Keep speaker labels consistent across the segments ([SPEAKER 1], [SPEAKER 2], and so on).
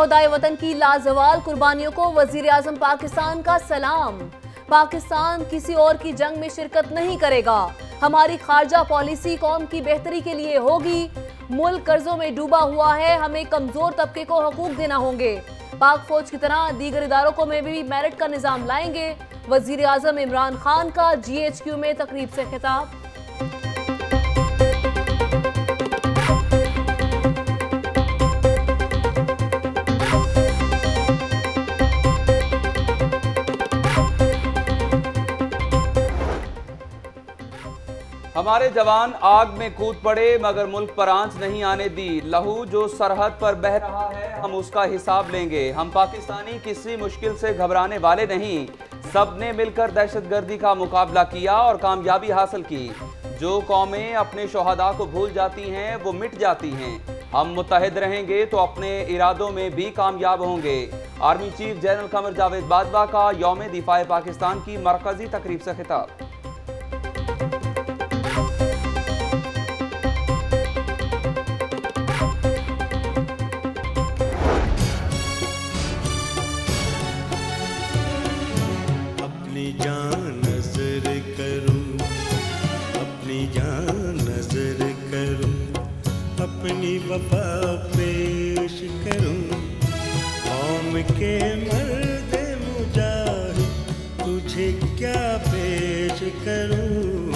[SPEAKER 1] شہدائے وطن کی لازوال قربانیوں کو وزیر اعظم پاکستان کا سلام۔ پاکستان کسی اور کی جنگ میں شرکت نہیں کرے گا۔ ہماری خارجہ پالیسی قوم کی بہتری کے لیے ہوگی۔ ملک قرضوں میں ڈوبا ہوا ہے، ہمیں کمزور طبقے کو حقوق دینا ہوں گے۔ پاک فوج کی طرح دیگر اداروں کو میں بھی میرٹ کا نظام لائیں گے۔ وزیر اعظم عمران خان کا جی ایچ کیو میں تقریب سے خطاب۔
[SPEAKER 2] ہمارے جوان آگ میں کود پڑے مگر ملک پر آنچ نہیں آنے دی۔ لہو جو سرحد پر بہ رہا ہے، ہم اس کا حساب لیں گے۔ ہم پاکستانی کسی مشکل سے گھبرانے والے نہیں۔ سب نے مل کر دہشت گردی کا مقابلہ کیا اور کامیابی حاصل کی۔ جو قومیں اپنے شہداء کو بھول جاتی ہیں، وہ مٹ جاتی ہیں۔ ہم متحد رہیں گے تو اپنے ارادوں میں بھی کامیاب ہوں گے۔ Army chief general Qamar Javed Bajwa کا یوم دفاع پاکستان کی مرکزی تقریب سے خطاب۔
[SPEAKER 3] اپنی وفا پیش کروں۔ قوم کے مرد مجاہد، تجھے کیا پیش کروں؟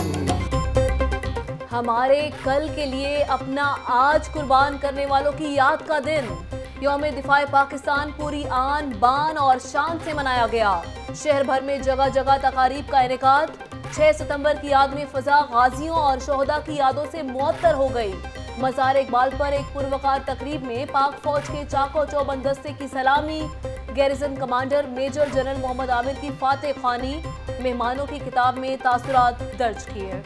[SPEAKER 1] ہمارے کل کے لیے اپنا آج قربان کرنے والوں کی یاد کا دن۔ یوم دفاع پاکستان پوری آن بان اور شان سے منایا گیا۔ شہر بھر میں جگہ جگہ تقاریب کا انعقاد۔ چھ ستمبر کی یاد میں فضا غازیوں اور شہداء کی یادوں سے معطر ہو گئی۔ مزار اقبال پر ایک پروقار تقریب میں پاک فوج کے چاکو چو دستے کی سلامی، garrison commander major general Muhammad Aamir کی فاتح خانی مہمانوں کی کتاب میں تاثرات درج کیے۔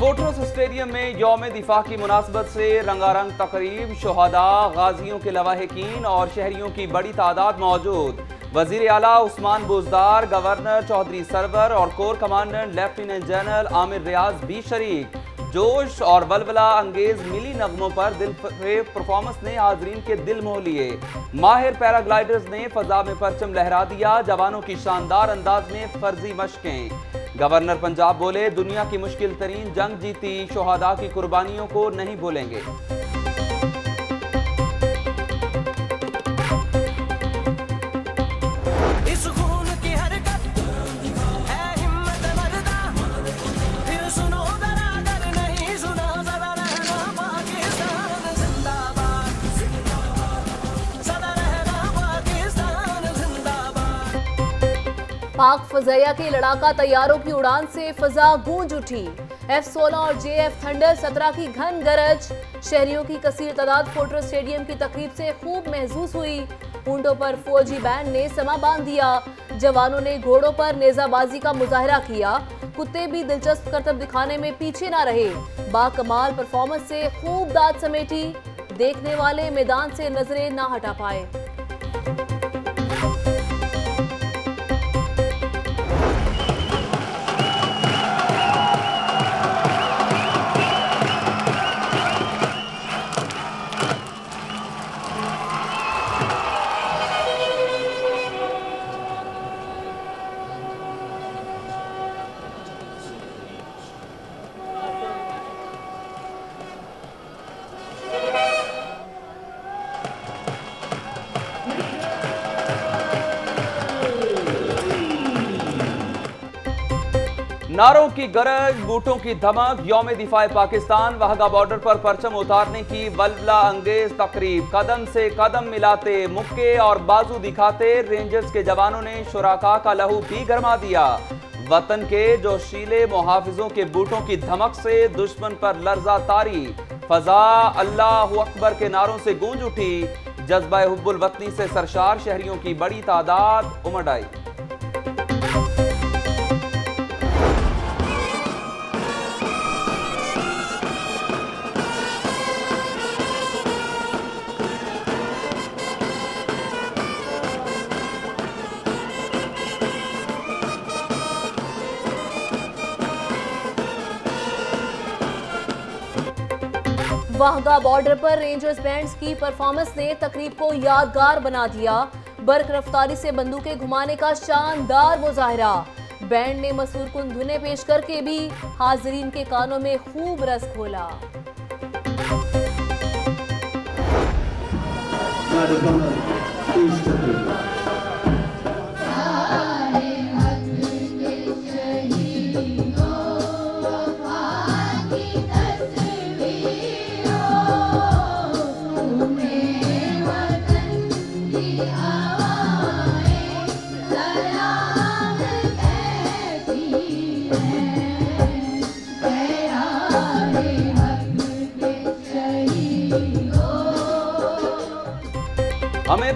[SPEAKER 2] فورٹرس اسٹیڈیم میں یوم دفاع کی مناسبت سے رنگا رنگ تقریب، شہداء، غازیوں کے لواحقین اور شہریوں کی بڑی تعداد موجود۔ وزیر اعلیٰ عثمان بوزدار گورنر چودھری سرور اور corps commander lieutenant general Aamir Riaz بھی شریک۔ جوش اور ولولہ انگیز ملی نغموں پر دل پرفارمنس نے حاضرین کے دل موہ لیے۔ ماہر پیراگلائڈرز نے فضا میں پرچم لہرا دیا۔ جوانوں کی شاندار انداز میں فرضی مشقیں۔ گورنر پنجاب بولے، دنیا کی مشکل ترین جنگ جیتی شہداء کی قربانیوں کو نہیں بھولیں گے۔
[SPEAKER 1] پاک فضائیہ کے لڑاکا طیاروں کی اڑان سے فضا گونج اٹھی۔ ایف سولہ اور جے ایف تھنڈر سترہ کی گھن گرج۔ شہریوں کی کثیر تعداد فورٹر اسٹیڈیم کی تقریب سے خوب محسوس ہوئی۔ اونٹوں پر فوجی بینڈ نے سما باندھ دیا۔ جوانوں نے گھوڑوں پر نیزہ بازی کا مظاہرہ کیا۔ کتے بھی دلچسپ کرتب دکھانے میں پیچھے نہ رہے۔ با کمال پرفارمنس سے خوب داد سمیٹی۔ دیکھنے والے میدان سے نظریں نہ ہٹا پائے۔
[SPEAKER 2] نعروں کی گرج، بوٹوں کی دھمک یوم دفاع پاکستان وہگا بارڈر پر پرچم اتارنے کی ولولہ انگیز تقریب۔ قدم سے قدم ملاتے مکے اور بازو دکھاتے رینجرز کے جوانوں نے شراکا کا لہو بھی گرما دیا۔ وطن کے جوشیلے محافظوں کے بوٹوں کی دھمک سے دشمن پر لرزہ تاری فضا اللہ اکبر کے نعروں
[SPEAKER 1] سے گونج اٹھی۔ جذبہ حب الوطنی سے سرشار شہریوں کی بڑی تعداد امڑ آئی واہگا بارڈر پر رینجرز بینڈز کی پرفارمنس نے تقریب کو یادگار بنا دیا۔ برق رفتاری سے بندوقیں گھمانے کا شاندار مظاہرہ۔ بینڈ
[SPEAKER 2] نے مسور کن دھنے پیش کر کے بھی حاضرین کے کانوں میں خوب رس کھولا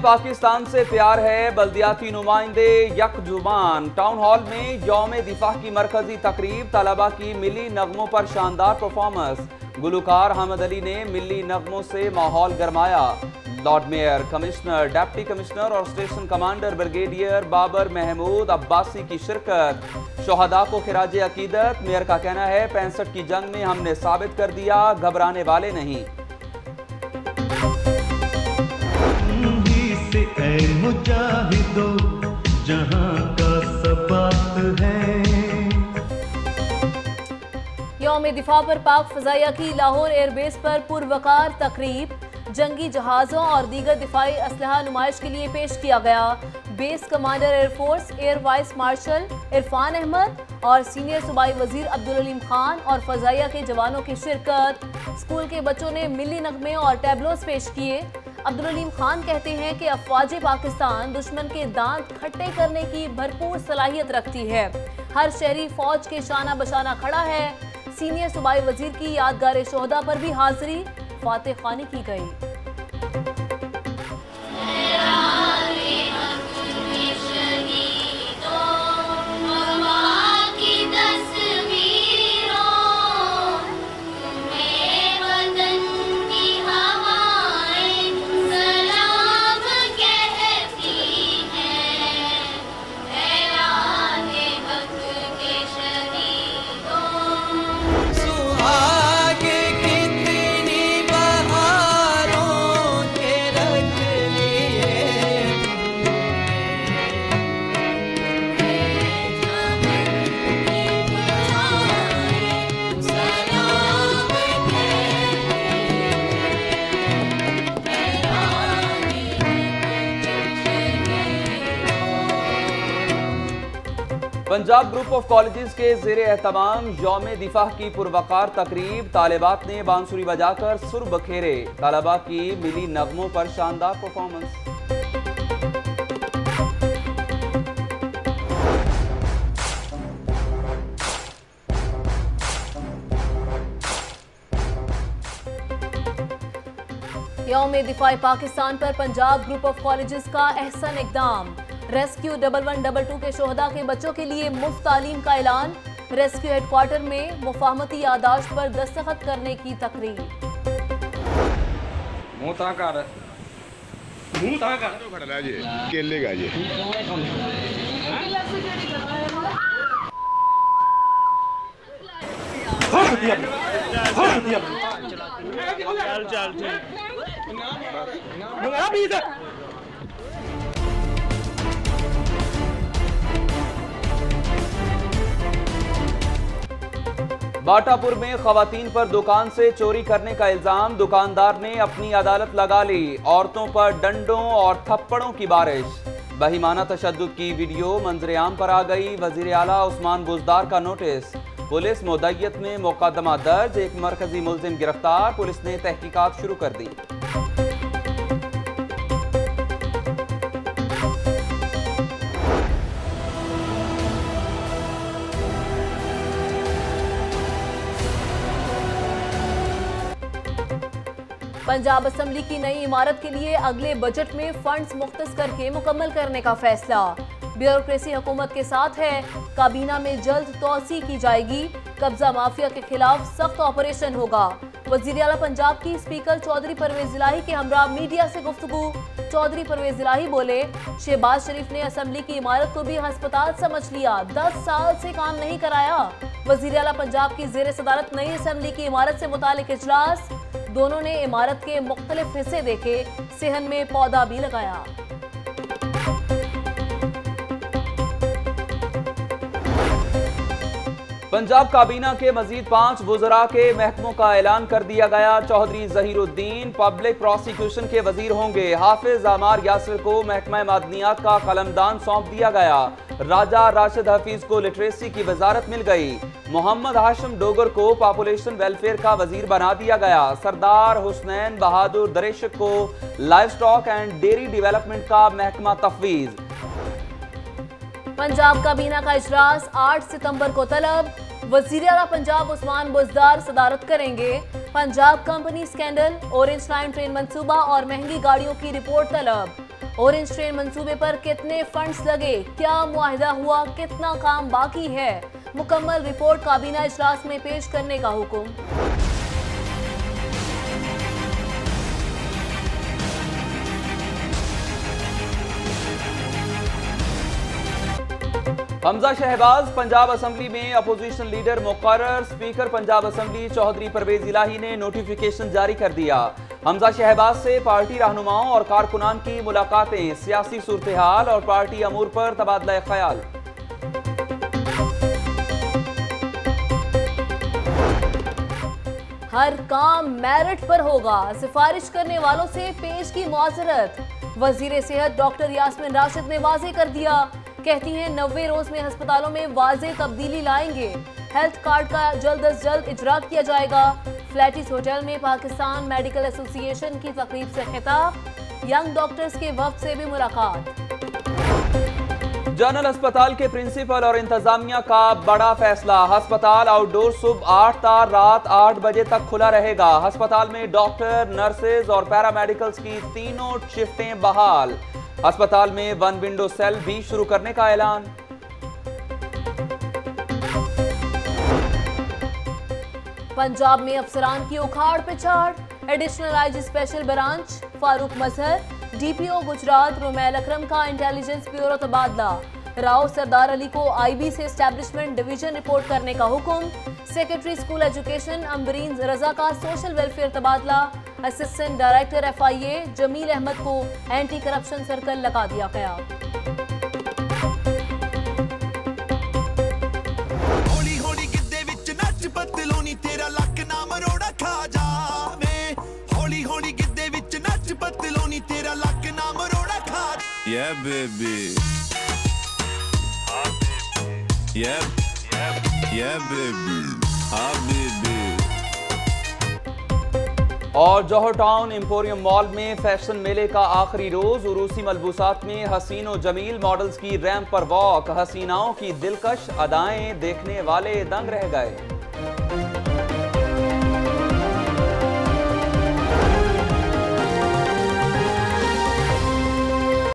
[SPEAKER 2] پاکستان سے پیار ہے بلدیاتی نمائندے یک زبان ٹاؤن ہال میں یوم دفاع کی مرکزی تقریب، طلبہ کی ملی نغموں پر شاندار پرفارمنس گلوکار حمد علی نے ملی نغموں سے ماحول گرمایا۔ Lord mayor, commissioner deputy commissioner اور station commander brigadier Babar Mahmood Abbasi کی شرکت۔ شہدہ کو خراج عقیدت، میئر
[SPEAKER 4] کا کہنا ہے پینسٹھ کی جنگ میں ہم
[SPEAKER 1] نے ثابت کر دیا، گھبرانے والے نہیں۔ اے جہاں کا سبات ہے۔ یوم دفاع پر پاک فضائیہ کی لاہور ایئر بیس پر پروقار تقریب، جنگی جہازوں اور دیگر دفاعی اسلحہ نمائش کے لیے پیش کیا گیا۔ Base commander air force, air vice marshal Irfan Ahmed اور سینئر صوبائی وزیر عبدالعلیم خان اور فضائیہ کے جوانوں کی شرکت۔ اسکول کے بچوں نے ملی نغمے اور ٹیبلوز پیش کیے۔ عبدالعلیم خان کہتے ہیں کہ افواج پاکستان دشمن کے دانت کھٹے کرنے کی بھرپور صلاحیت رکھتی ہے۔ ہر شہری فوج کے شانہ بشانہ کھڑا ہے۔ سینئر
[SPEAKER 5] صوبائی وزیر کی یادگار شہدہ پر
[SPEAKER 2] بھی حاضری۔ فاتح خانی کی گئی۔ پنجاب گروپ آف کالجز کے زیر اہتمام یوم دفاع کی پروقار تقریب، طالبات نے بانسری بجا کر سر بکھیرے۔
[SPEAKER 1] طالبہ کی ملی نغموں پر شاندار پرفارمنس یوم دفاع پاکستان پر پنجاب گروپ آف کالجز کا احسن اقدام۔ Rescue double one double two کے شہدہ کے بچوں کے لیے مفت تعلیم کا اعلان۔ ریسکیو ہیڈ کوارٹر
[SPEAKER 6] میں مفاہمتی آداشت پر دستخط کرنے
[SPEAKER 7] کی تقریب چل چل باٹا
[SPEAKER 2] پور میں خواتین پر دکان سے چوری کرنے کا الزام، دکاندار نے اپنی عدالت لگا لی۔ عورتوں پر ڈنڈوں اور تھپڑوں کی بارش۔ بہیمانہ تشدد کی ویڈیو منظر عام پر آ گئی۔ وزیر اعلیٰ عثمان بزدار کا نوٹس۔ پولیس مدیت میں مقدمہ درج۔ ایک مرکزی ملزم گرفتار، پولیس نے تحقیقات شروع کر دی۔
[SPEAKER 1] پنجاب اسمبلی کی نئی عمارت کے لیے اگلے بجٹ میں فنڈز مختص کر کے مکمل کرنے کا فیصلہ۔ بیوروکریسی حکومت کے ساتھ ہے۔ کابینہ میں جلد توسیع کی جائے گی۔ قبضہ مافیا کے خلاف سخت آپریشن ہوگا۔ وزیر اعلیٰ پنجاب کی اسپیکر چودھری پرویز الہی کے ہمراہ میڈیا سے گفتگو۔ چودھری پرویز الہی بولے، شہباز شریف نے اسمبلی کی عمارت کو بھی ہسپتال سمجھ لیا۔ دس سال سے کام نہیں کرایا۔ وزیر اعلیٰ پنجاب کی زیر صدارت نئی اسمبلی کی عمارت سے متعلق اجلاس۔ دونوں نے عمارت کے مختلف حصے دیکھے صحن میں پودا بھی لگایا۔
[SPEAKER 2] پنجاب کابینہ کے مزید پانچ وزراء کے محکموں کا اعلان کر دیا گیا۔ چوہدری ظہیر الدین پبلک پروسیکیوشن کے وزیر ہوں گے۔ حافظ عمار یاسر کو محکمہ معدنیات کا قلمدان سونپ دیا گیا۔ راجہ راشد حفیظ کو لٹریسی کی وزارت مل گئی۔ محمد ہاشم ڈوگر کو پاپولیشن ویلفیئر کا وزیر بنا دیا گیا۔ سردار حسنین بہادر دریشک کو livestock and dairy development کا محکمہ تفویض۔
[SPEAKER 1] پنجاب کابینہ کا اجلاس آٹھ ستمبر کو طلب۔ وزیر اعلیٰ پنجاب عثمان بزدار صدارت کریں گے۔ Punjab company scandal, orange line train منصوبہ اور مہنگی گاڑیوں کی رپورٹ طلب۔ اورنج ٹرین منصوبے پر کتنے فنڈز لگے؟ کیا معاہدہ ہوا؟ کتنا کام باقی ہے؟ مکمل رپورٹ کابینہ اجلاس میں پیش کرنے کا حکم۔
[SPEAKER 2] حمزہ شہباز، پنجاب اسمبلی میں اپوزیشن لیڈر مقرر، سپیکر پنجاب اسمبلی چوہدری پرویز الہی نے نوٹیفیکیشن جاری کر دیا۔ حمزہ شہباز سے پارٹی رہنماؤں اور کارکنان کی ملاقاتیں، سیاسی صورتحال اور پارٹی امور پر تبادلہ خیال۔
[SPEAKER 1] ہر کام میرٹ پر ہوگا، سفارش کرنے والوں سے پیش کی معذرت۔ وزیر صحت ڈاکٹر یاسمین راشد نے واضح کر دیا۔ کہتی ہیں نوے روز میں ہسپتالوں میں واضح تبدیلی لائیں گے۔ ہیلتھ کارڈ کا جلد از جلد اجرا کیا جائے گا۔ فلیٹس ہوٹل میں پاکستان میڈیکل ایسوسی ایشن کی تقریب سے خطاب۔ ینگ ڈاکٹرز کے وفد سے بھی ملاقات۔
[SPEAKER 2] جنرل ہسپتال کے پرنسپل اور انتظامیہ کا بڑا فیصلہ۔ ہسپتال آؤٹ ڈور صبح آٹھ تا رات آٹھ بجے تک کھلا رہے گا۔ ہسپتال میں ڈاکٹر، نرسز اور پیرامیڈیکلز کی تینوں شفٹیں بحال۔ ہسپتال میں ون ونڈو سیل بھی شروع کرنے کا اعلان۔
[SPEAKER 1] پنجاب میں افسران کی اکھاڑ پہ چھاڑ additional I G special branch, Farooq Mazhar. D P O Gujrat Rumail Akram کا انٹیلیجنس بیورو تبادلہ۔ راؤ سردار علی کو آئی بی سے اسٹیبلشمنٹ ڈویژن رپورٹ کرنے کا حکم۔ Secretary school education Ambreen Raza کا سوشل ویلفیئر تبادلہ۔ Assistant director F I A Jamil Ahmed کو اینٹی کرپشن سرکل لگا دیا گیا۔
[SPEAKER 8] Yeah baby. Yeah. Yeah. Baby. Ah baby.
[SPEAKER 2] اور جوہر ٹاؤن امپوریم مال میں فیشن میلے کا آخری روز عروسی ملبوسات میں حسین و جمیل ماڈلز کی ریمپ پر واک۔ حسیناؤں کی دلکش ادائیں دیکھنے والے دنگ رہ گئے۔